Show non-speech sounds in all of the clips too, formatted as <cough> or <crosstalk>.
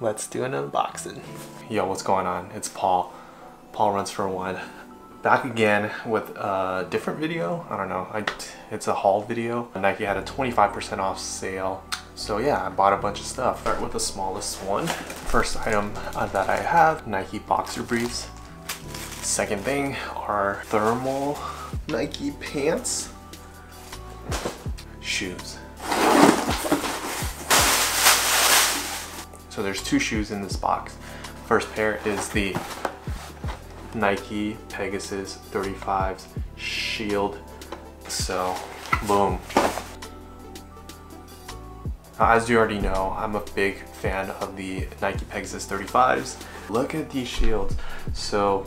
let's do an unboxing. Yo, what's going on? It's Paul. Paul runs for one. Back again with a different video. I don't know. I, it's a haul video. Nike had a 25% off sale. So yeah, I bought a bunch of stuff. Start with the smallest one. First item that I have, Nike boxer briefs. Second thing are thermal Nike pants. Shoes. So there's two shoes in this box. First pair is the Nike Pegasus 35s Shield. So, boom. As you already know, I'm a big fan of the Nike Pegasus 35s. Look at these shields. So,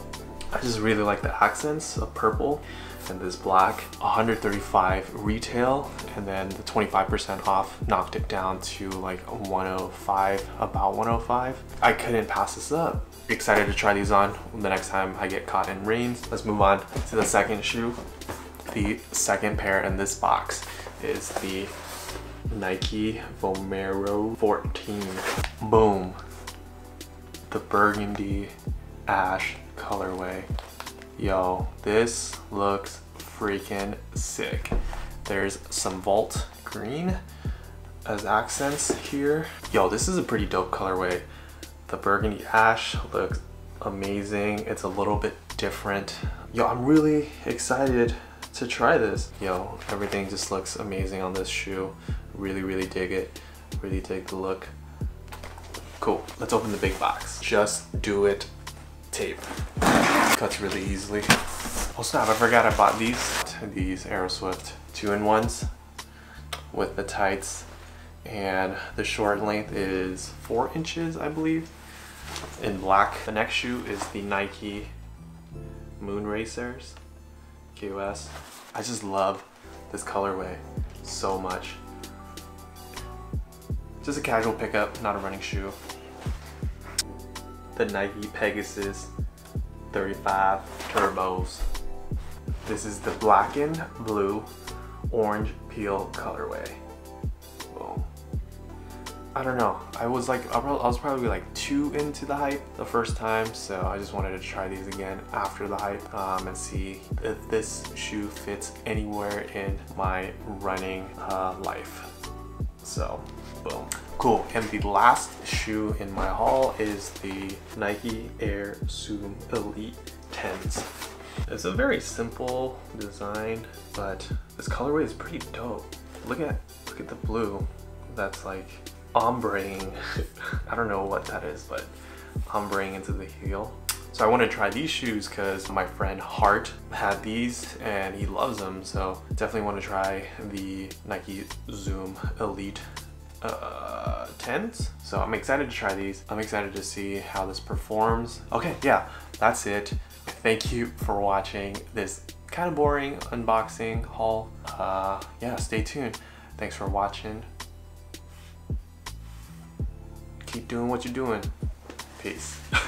I just really like the accents of purple and this black 135 retail and then the 25% off knocked it down to like 105 about 105 I couldn't pass this up. Excited to try these on the next time I get caught in rains let's move on to the second shoe. The second pair in this box is the Nike Vomero 14 boom. The burgundy ash colorway Yo, this looks freaking sick. There's some Vault Green as accents here. Yo, this is a pretty dope colorway. The Burgundy Ash looks amazing. It's a little bit different. Yo, I'm really excited to try this. Yo, everything just looks amazing on this shoe. Really, really dig it. Really dig the look. Cool, let's open the big box. Just do it tape. Cuts really easily. Oh snap, I forgot I bought these. These Aeroswift two-in-ones with the tights and the short length is four inches, I believe, in black. The next shoe is the Nike Moon Racers KOS. I just love this colorway so much. Just a casual pickup, not a running shoe the Nike Pegasus 35 Turbos. This is the black and blue orange peel colorway. Boom. I don't know. I was like, I was probably like too into the hype the first time, so I just wanted to try these again after the hype um, and see if this shoe fits anywhere in my running uh, life. So, boom. Cool, and the last shoe in my haul is the Nike Air Zoom Elite 10s. It's a very simple design, but this colorway is pretty dope. Look at look at the blue. That's like ombreing. <laughs> I don't know what that is, but ombreing into the heel. So I want to try these shoes because my friend Hart had these and he loves them. So definitely want to try the Nike Zoom Elite uh, 10s. So I'm excited to try these. I'm excited to see how this performs. Okay, yeah, that's it. Thank you for watching this kind of boring unboxing haul. Uh, yeah, stay tuned. Thanks for watching. Keep doing what you're doing. Peace. <laughs>